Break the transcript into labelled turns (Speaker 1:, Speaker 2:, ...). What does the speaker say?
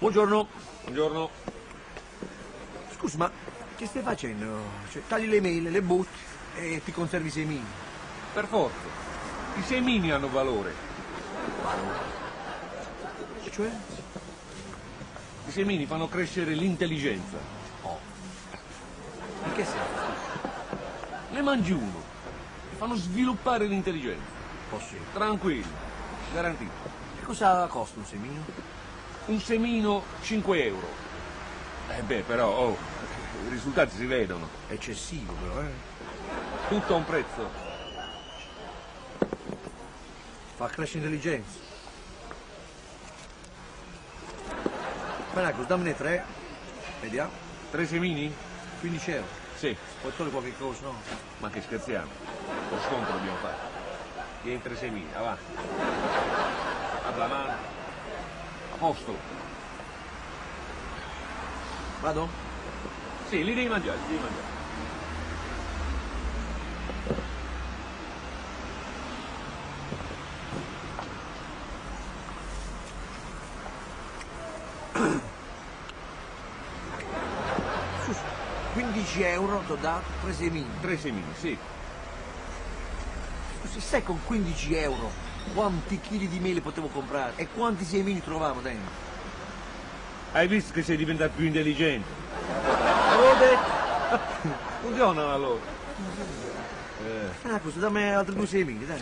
Speaker 1: Buongiorno.
Speaker 2: Buongiorno.
Speaker 1: Scusa, ma che stai facendo? Cioè, tagli le mele, le butti e ti conservi i semini.
Speaker 2: Per forza. I semini hanno valore.
Speaker 1: Cioè?
Speaker 2: I semini fanno crescere l'intelligenza.
Speaker 1: In che senso?
Speaker 2: Ne mangi uno. Ti fanno sviluppare l'intelligenza.
Speaker 1: Oh sì.
Speaker 2: Tranquillo. Garantito.
Speaker 1: E cosa costa un semino?
Speaker 2: Un semino 5 euro. Eh beh, però, oh, i risultati si vedono.
Speaker 1: Eccessivo però, eh.
Speaker 2: Tutto a un prezzo.
Speaker 1: Fa crescere l'intelligenza. Manacos, dammene tre. Vediamo.
Speaker 2: Tre semini?
Speaker 1: 15 euro.
Speaker 2: Sì.
Speaker 1: Poi togliere qualche cosa, no?
Speaker 2: Ma che scherziamo. Lo sconto dobbiamo fare. Vieni tre semini, avanti. Apri la mano. A posto.
Speaker 1: Vado?
Speaker 2: Sì, li devi mangiare, li devi mangiare.
Speaker 1: Scusa, 15 euro ti ho dato, tre semini.
Speaker 2: Tre semini, sì.
Speaker 1: Scusi, sai con 15 euro quanti chili di mele potevo comprare e quanti semini trovavo dentro?
Speaker 2: Hai visto che sei diventato più intelligente?
Speaker 1: Avevo detto.
Speaker 2: Funzionano allora.
Speaker 1: Ah, cosa, dammi altri due semini, dai.